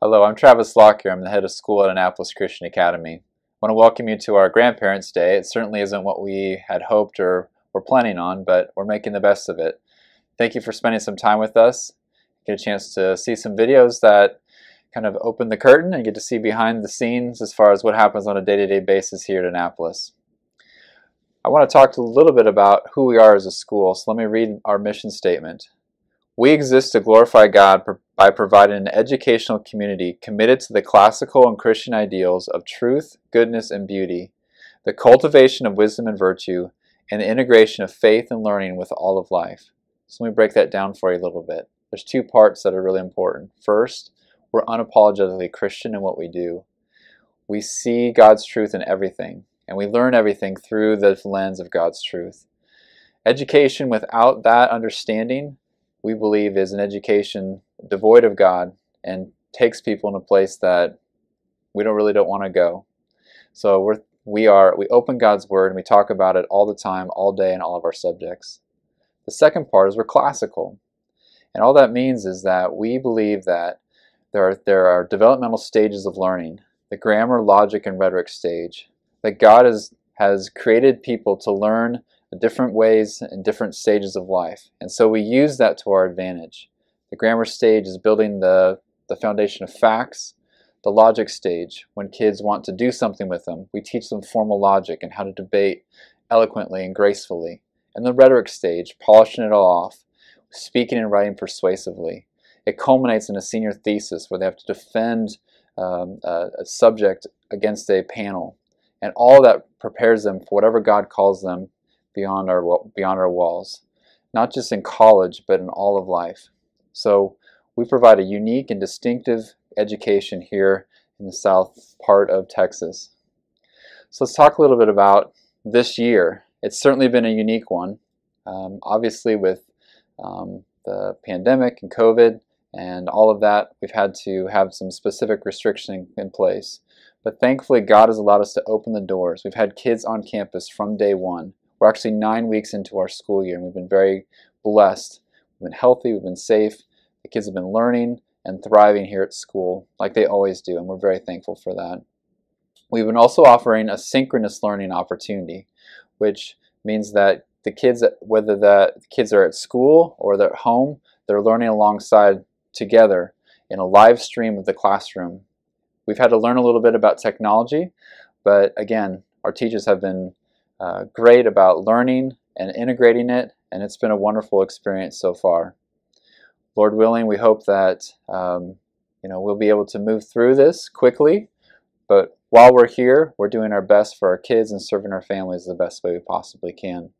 Hello, I'm Travis Lockyer. I'm the head of school at Annapolis Christian Academy. I want to welcome you to our Grandparents' Day. It certainly isn't what we had hoped or were planning on, but we're making the best of it. Thank you for spending some time with us. Get a chance to see some videos that kind of open the curtain and get to see behind the scenes as far as what happens on a day-to-day basis here at Annapolis. I want to talk a little bit about who we are as a school, so let me read our mission statement. We exist to glorify God by providing an educational community committed to the classical and Christian ideals of truth, goodness, and beauty, the cultivation of wisdom and virtue, and the integration of faith and learning with all of life. So let me break that down for you a little bit. There's two parts that are really important. First, we're unapologetically Christian in what we do. We see God's truth in everything, and we learn everything through the lens of God's truth. Education without that understanding we believe is an education devoid of God and takes people in a place that we don't really don't want to go. So we're we are we open God's word and we talk about it all the time, all day in all of our subjects. The second part is we're classical. And all that means is that we believe that there are there are developmental stages of learning, the grammar, logic, and rhetoric stage. That God has has created people to learn different ways and different stages of life. And so we use that to our advantage. The grammar stage is building the, the foundation of facts. The logic stage, when kids want to do something with them, we teach them formal logic and how to debate eloquently and gracefully. And the rhetoric stage, polishing it all off, speaking and writing persuasively. It culminates in a senior thesis where they have to defend um, a, a subject against a panel. And all that prepares them for whatever God calls them beyond our beyond our walls, not just in college, but in all of life. So we provide a unique and distinctive education here in the south part of Texas. So let's talk a little bit about this year. It's certainly been a unique one. Um, obviously, with um, the pandemic and COVID and all of that, we've had to have some specific restriction in place. But thankfully, God has allowed us to open the doors. We've had kids on campus from day one. We're actually nine weeks into our school year, and we've been very blessed. We've been healthy, we've been safe. The kids have been learning and thriving here at school like they always do, and we're very thankful for that. We've been also offering a synchronous learning opportunity, which means that the kids, whether the kids are at school or they're at home, they're learning alongside together in a live stream of the classroom. We've had to learn a little bit about technology, but again, our teachers have been uh, great about learning and integrating it, and it's been a wonderful experience so far. Lord willing, we hope that um, you know we'll be able to move through this quickly, but while we're here, we're doing our best for our kids and serving our families the best way we possibly can.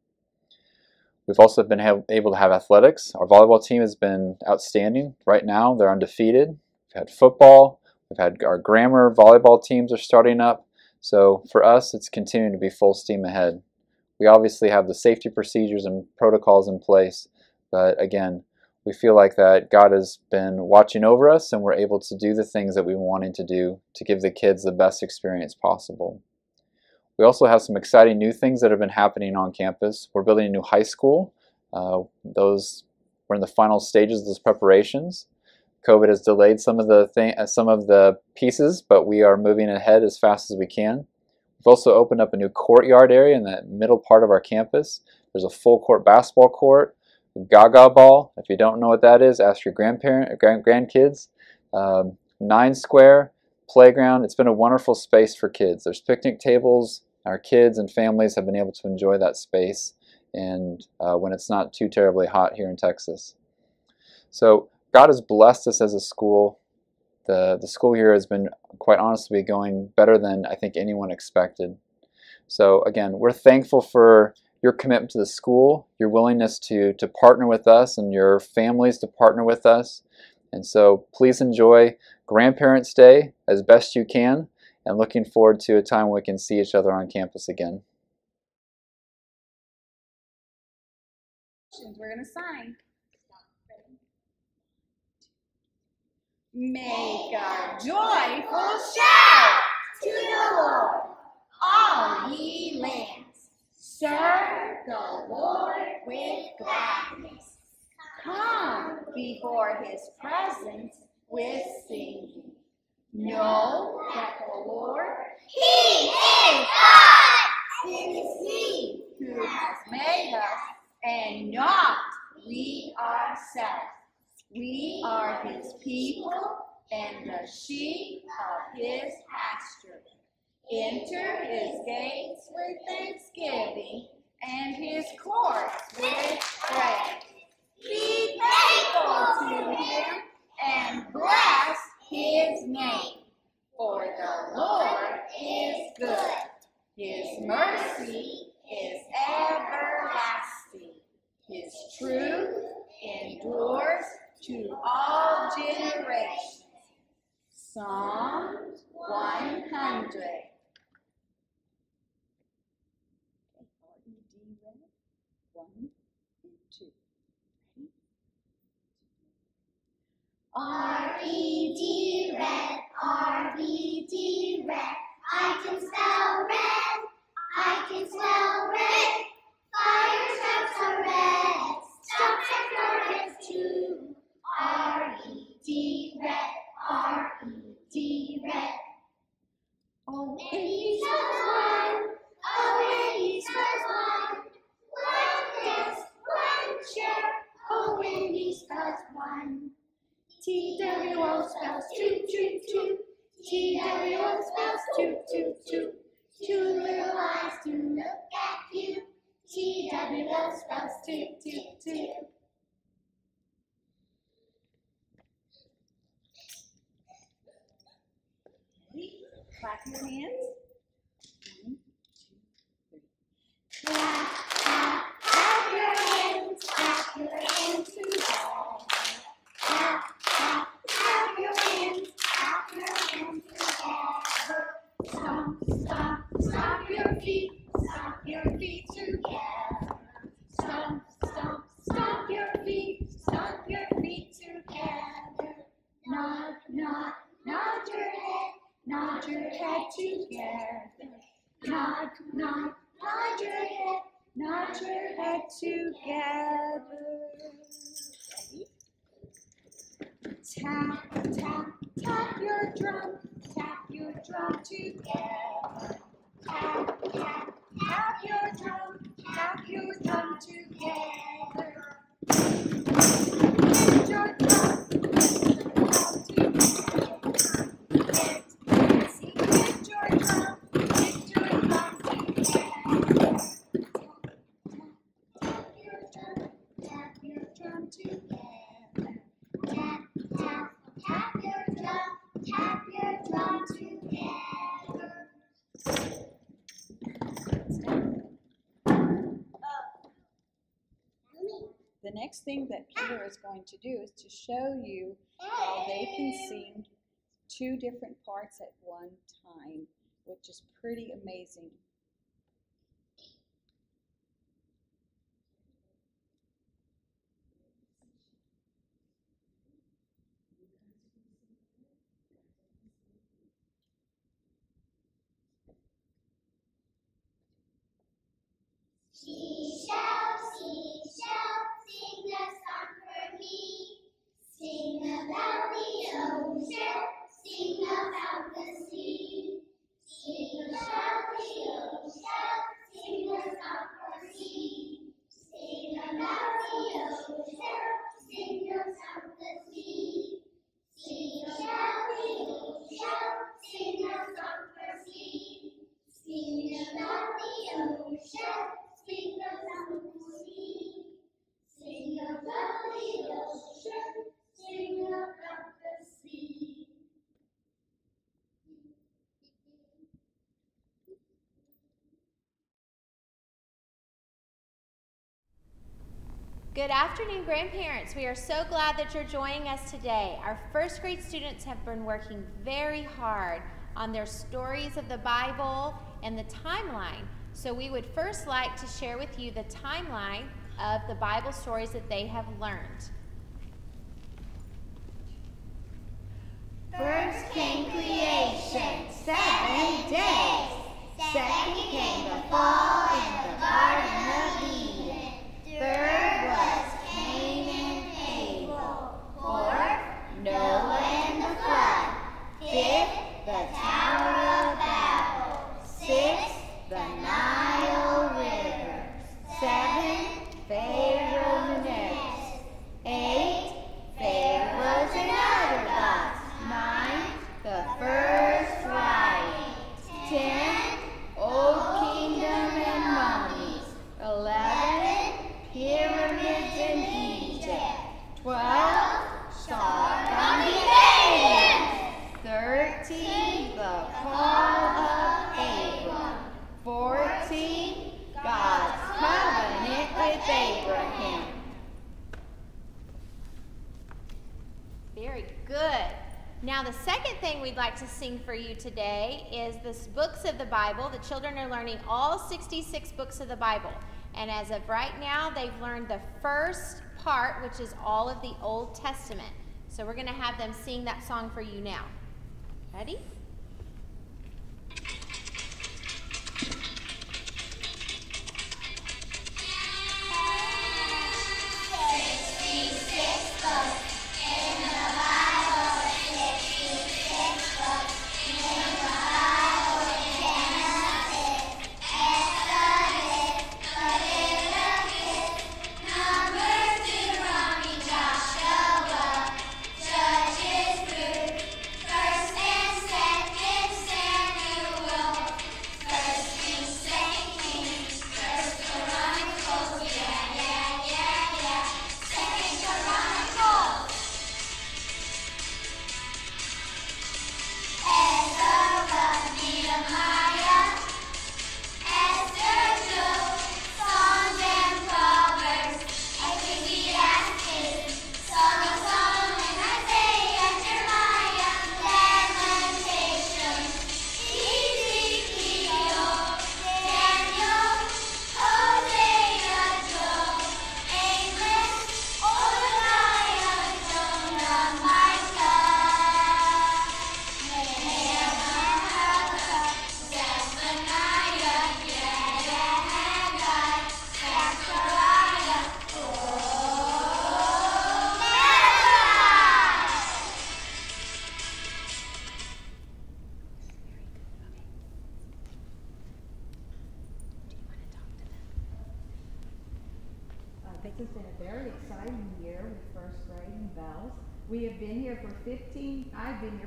We've also been able to have athletics. Our volleyball team has been outstanding. Right now, they're undefeated. We've had football. We've had our grammar volleyball teams are starting up. So for us, it's continuing to be full steam ahead. We obviously have the safety procedures and protocols in place, but again, we feel like that God has been watching over us and we're able to do the things that we wanted to do to give the kids the best experience possible. We also have some exciting new things that have been happening on campus. We're building a new high school. Uh, those we're in the final stages of those preparations. COVID has delayed some of the thing, uh, some of the pieces, but we are moving ahead as fast as we can. We've also opened up a new courtyard area in the middle part of our campus. There's a full court basketball court, gaga ball. If you don't know what that is, ask your grandparent, grand, grandkids. Um, nine square playground. It's been a wonderful space for kids. There's picnic tables. Our kids and families have been able to enjoy that space and uh, when it's not too terribly hot here in Texas. So God has blessed us as a school. The, the school year has been, quite honestly, going better than I think anyone expected. So again, we're thankful for your commitment to the school, your willingness to, to partner with us and your families to partner with us. And so please enjoy Grandparents' Day as best you can and looking forward to a time when we can see each other on campus again. We're going to sign. Make a joyful shout to the Lord, all ye lands. Serve the Lord with gladness. Come before his presence with singing. know that the Lord, He is God. it is He who has made us and not we ourselves. We are His people and the sheep of His pasture. Enter His gates with thanksgiving and His courts with praise. Be thankful to Him and bless His name. For the Lord is good. His mercy is everlasting. His truth endures to all generations. Psalm 100. One two. R-E-D red, R-E-D red. I can spell red, I can spell red. The next thing that Peter is going to do is to show you how they can sing two different parts at one time, which is pretty amazing. She shall, she shall sing a song for me. Sing about the ocean, sing about the sea. Sing about the ocean, sing a song for me. Sing about the ocean, sing a song for sea. Sing about the ocean, sing a song for sea. Sing about the ocean, sing a song for sea. Sing about the ocean, sing about the sea. Good afternoon, grandparents. We are so glad that you're joining us today. Our first grade students have been working very hard on their stories of the Bible and the timeline. So, we would first like to share with you the timeline of the Bible stories that they have learned. First came creation, seven days. Second came the fall in the Garden of Eden. Third was Cain and Abel. Fourth, Noah and the flood. Fifth, Twelve, start on behaving. Thirteen, the call of Abram. Fourteen, God's covenant with Abraham. Very good. Now, the second thing we'd like to sing for you today is the books of the Bible. The children are learning all 66 books of the Bible. And as of right now, they've learned the first part, which is all of the Old Testament. So we're going to have them sing that song for you now.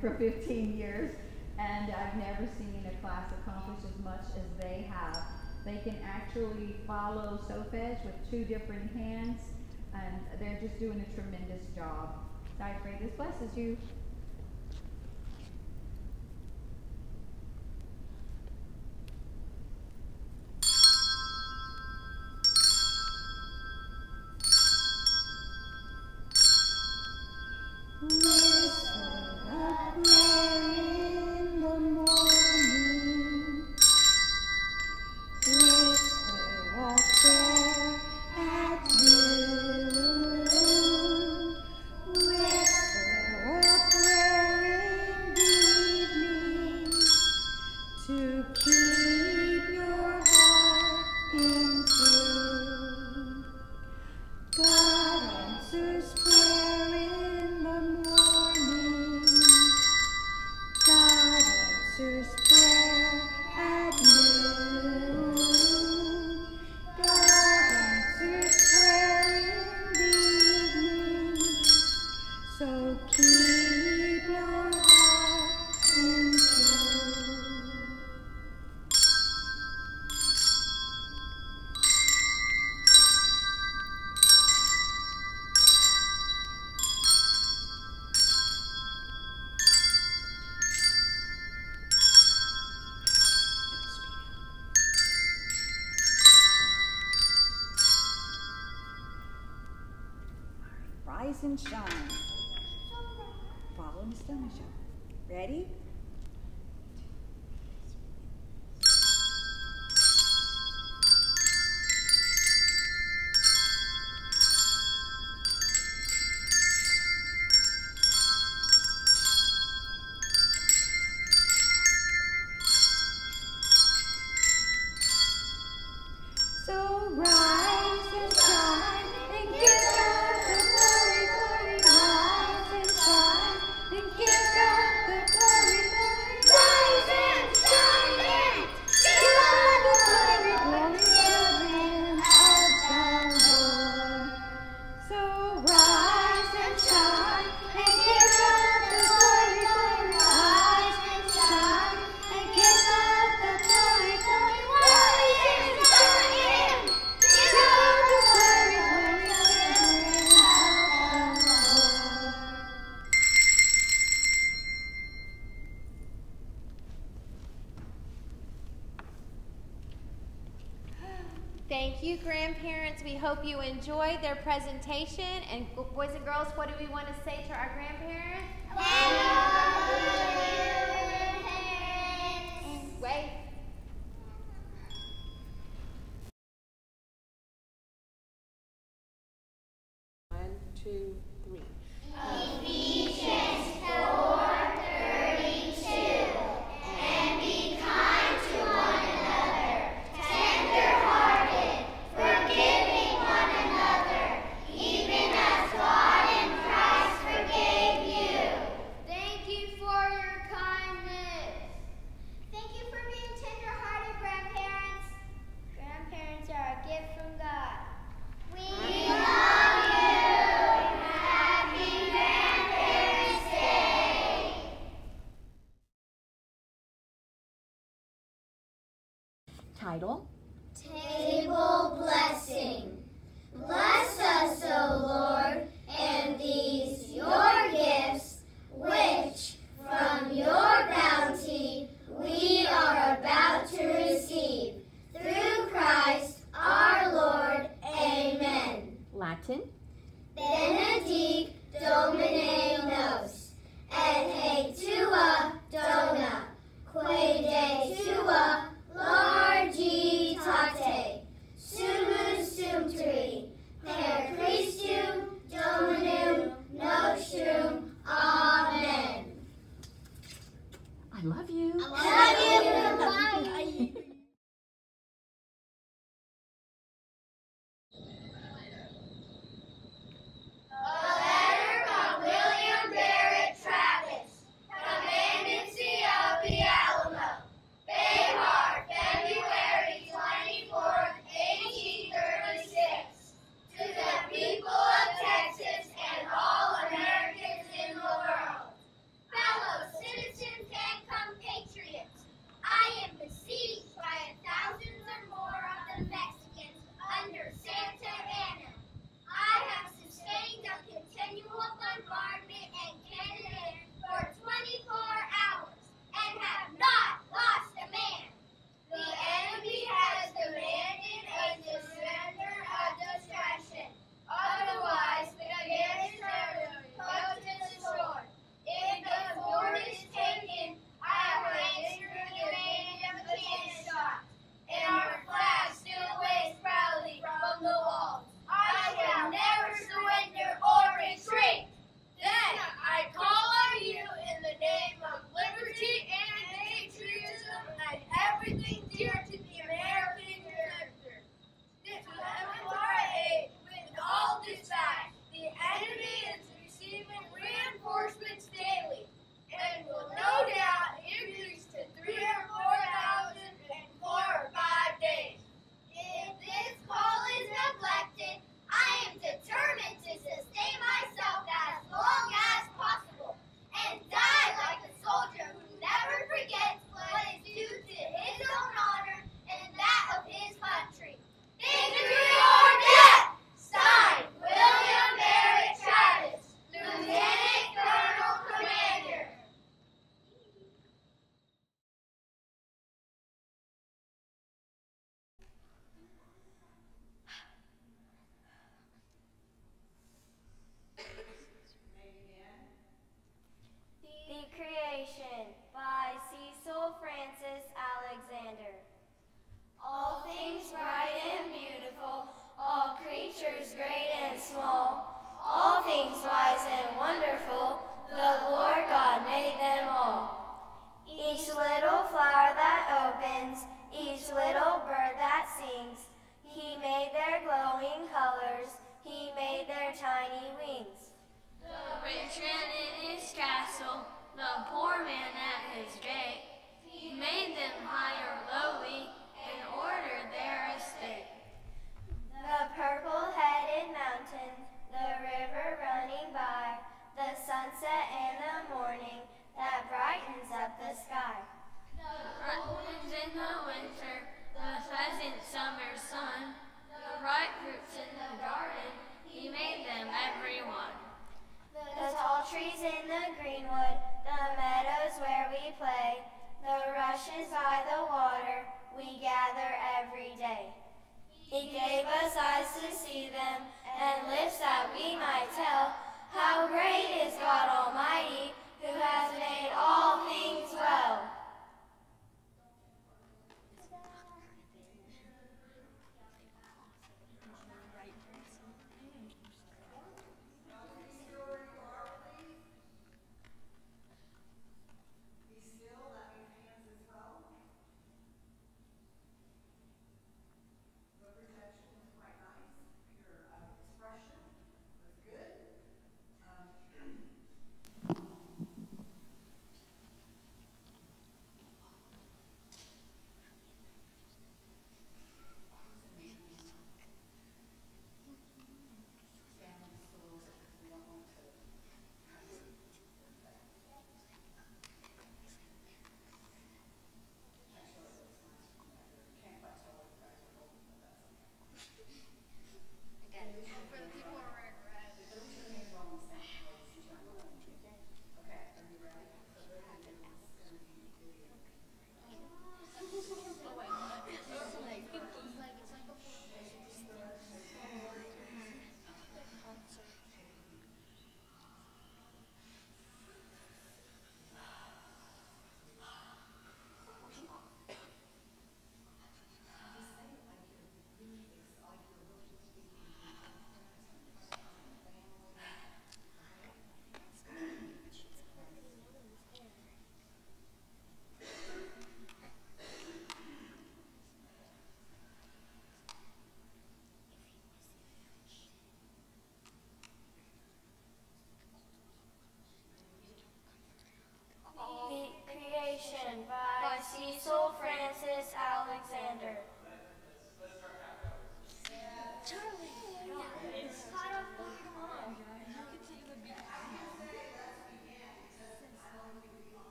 For 15 years, and I've never seen a class accomplish as much as they have. They can actually follow solfege with two different hands, and they're just doing a tremendous job. So I pray this blesses you. And shine. Follow Miss Donisha. Ready? you enjoyed their presentation. And boys and girls, what do we want to say to our grandparents?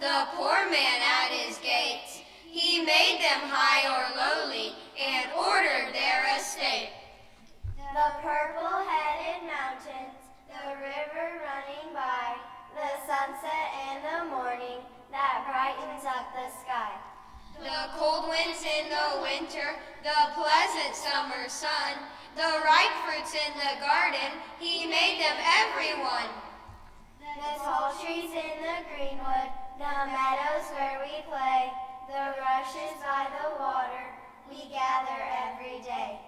The poor man at his gates, he made them high or lowly and ordered their estate. The purple-headed mountains, the river running by, the sunset and the morning that brightens up the sky. The cold winds in the winter, the pleasant summer sun, the ripe fruits in the garden, he made them everyone. The tall trees in the greenwood, the meadows where we play, the rushes by the water, we gather every day.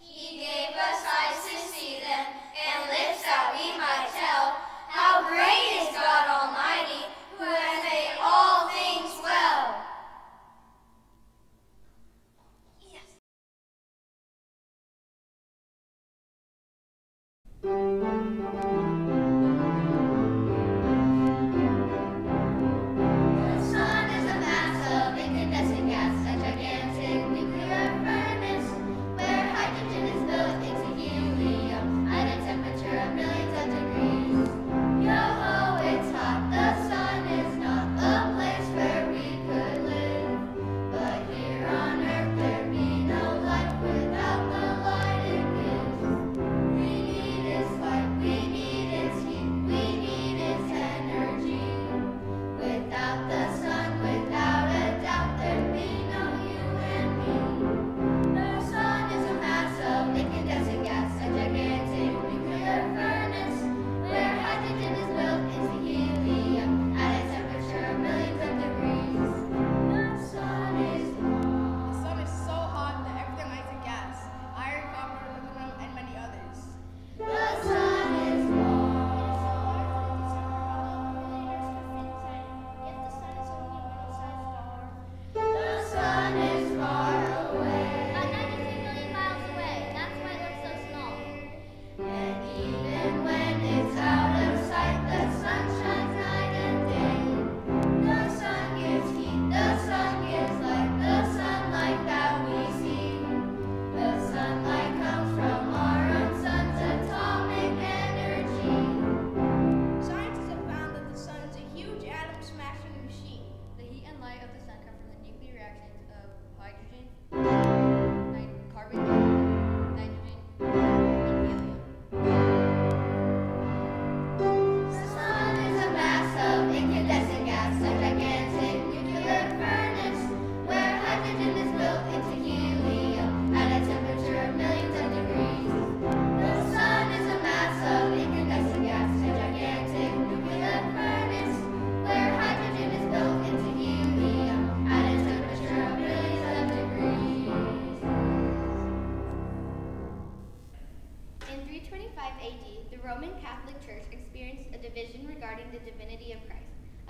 He gave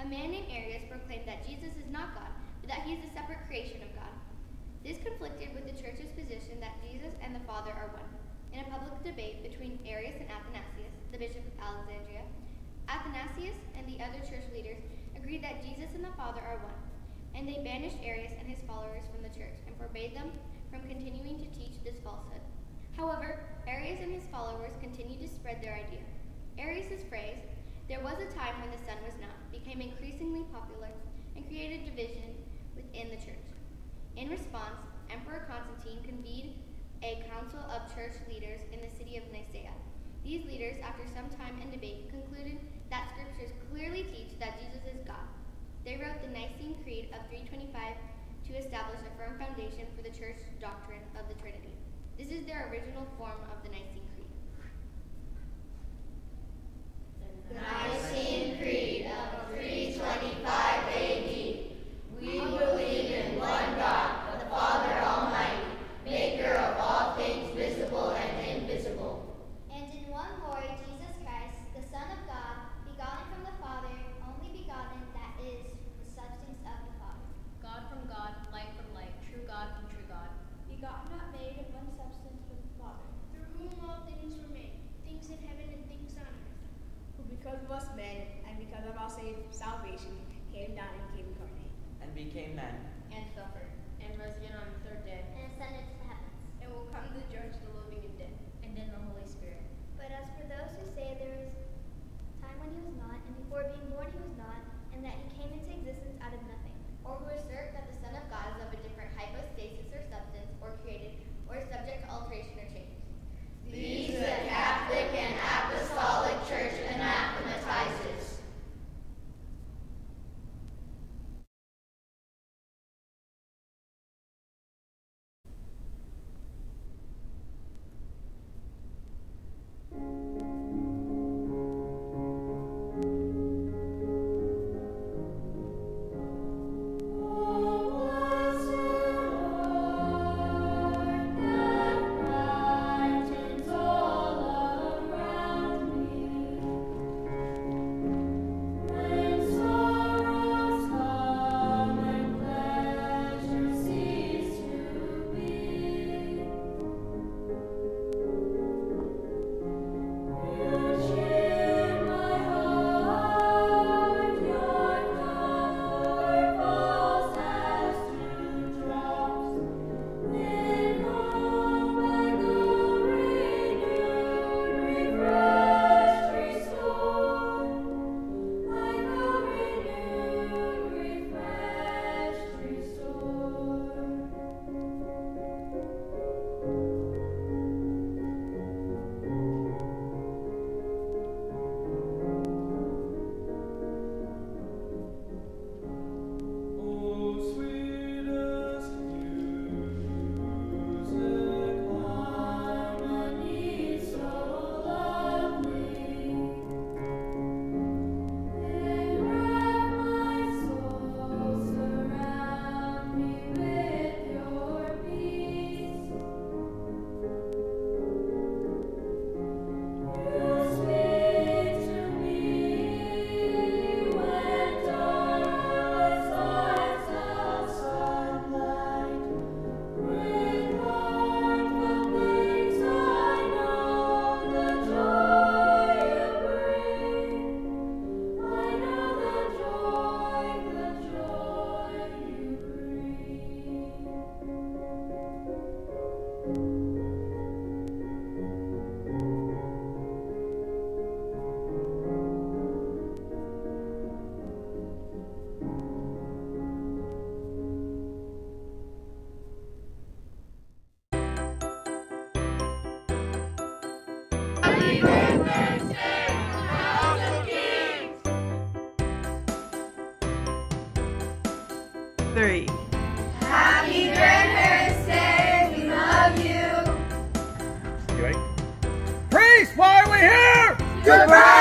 A man named Arius proclaimed that Jesus is not God, but that he is a separate creation of God. This conflicted with the church's position that Jesus and the Father are one. In a public debate between Arius and Athanasius, the bishop of Alexandria, Athanasius and the other church leaders agreed that Jesus and the Father are one, and they banished Arius and his followers from the church and forbade them from continuing to teach this falsehood. However, Arius and his followers continued to spread their idea. Arius's phrase, there was a time when the Son was not, became increasingly popular and created division within the church. In response, Emperor Constantine convened a council of church leaders in the city of Nicaea. These leaders, after some time and debate, concluded that scriptures clearly teach that Jesus is God. They wrote the Nicene Creed of 325 to establish a firm foundation for the church doctrine of the Trinity. This is their original form of the Nicene Creed. The Nicene Creed of 325 AD. We believe in one God, the Father Almighty, maker of all things visible and invisible. And in one Lord Jesus Christ, the Son of God, begotten from the Father, only begotten, that is, the substance of the Father. God from God, light from light, true God from true God. Begotten, not made, of one substance with the Father. Through whom all things were made, things in heaven and things on earth. Who because of men and because of our save salvation came down and came incarnate. And became man. And suffered, and rose again on the third day. And ascended to the heavens. And will come to judge the living and dead. And then the Holy Spirit. But as for those who say there is time when he was not, and before being born he was Three. Happy Grandparents' Day! We love you! You ready? Priest, why are we here? Goodbye!